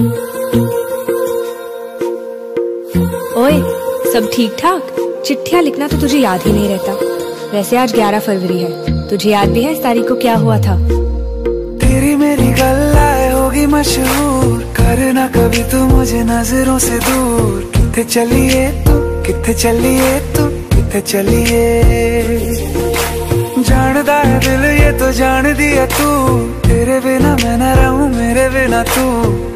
ओए, सब ठीक ठाक चिट्ठियाँ लिखना तो तुझे याद ही नहीं रहता। वैसे आज 11 फरवरी है। तुझे याद भी है इस तारीख को क्या हुआ था? तेरी मेरी गल्लाए होगी मशहूर। करना कभी तू मुझे नज़रों से दूर। कितने चलिए तू कितने चलिए तू कितने चलिए? जानदा है दिल ये तो जान दिया तू। तेरे बिना मैं न रहूँ, मेरे बिना तू।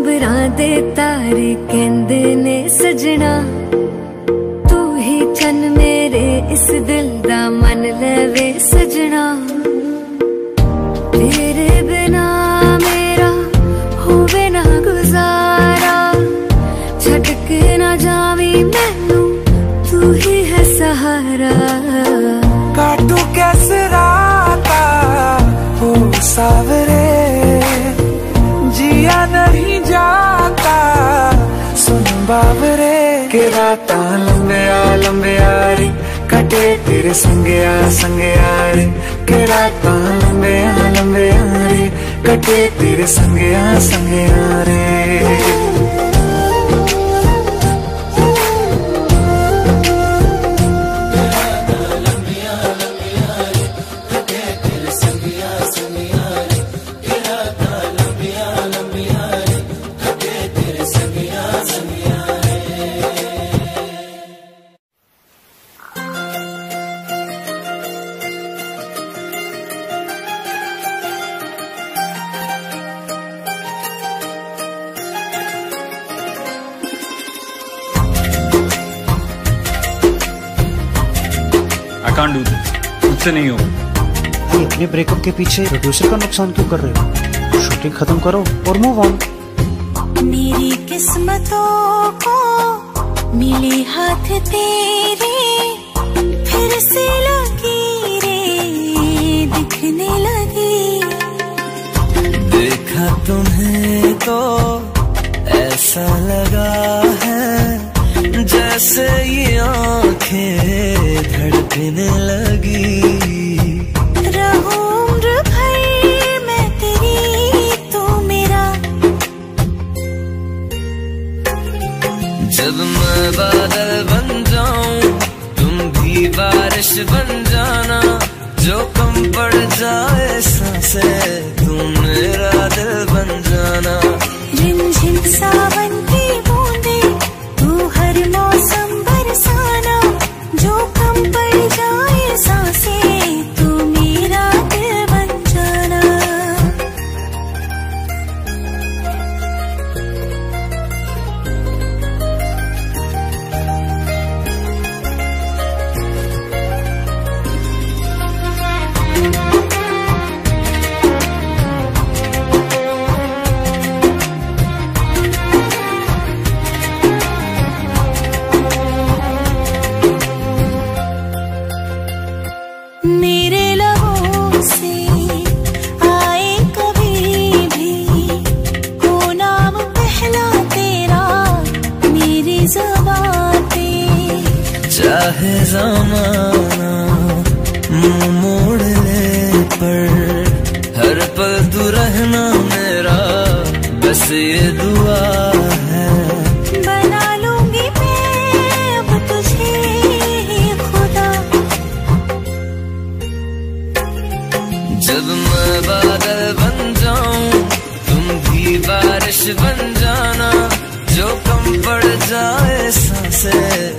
ਅੰਬਰਾਂ ਦੇ ਤਾਰੇ ਕਹਿੰਦੇ ਨੇ, ਸਜਣਾ। ਤੂੰ ਹੀ ਚੰਨ ਮੇਰੇ, ਇਸ ਦਿਲ ਦਾ ਮਨ ਲਵੇ ਸਜਣਾ। जिया नहीं जाता। सुन बाबरे के रात लंबे आ लंबे आ रे। कटे तेरे संगे आ संगे आ रे। के रात लंबे आ लंबे आ रे। कटे तेरे संगे आ संगे आ रे। आई कांट डू दिस मुझसे नहीं होगा। भाई अपने ब्रेकअप के पीछे प्रोड्यूसर का नुकसान क्यों कर रहे हो? शूटिंग खत्म करो और मूव ऑन मेरी किस्मतों को मिले हाथ तेरे फिर से लगी रे दिखने लगी। देखा तुम्हें तो ऐसा लगा है जैसे ये आँखें धड़कने लगी। रहूँ उम्र भर मैं तेरी तू मेरा। जब मैं बादल बन जाऊँ तुम भी बारिश बन जाना। जो कम पड़ जाए साँसें तुम मेरा दिल बन जाना। रिमझिम सावन आए कभी नाम तेरा, मेरी चाहे जमाना मोड़ ले पर, हर रहना मेरा, बस ये दुआ। बन जाना जो कम पड़ जाए साँसें।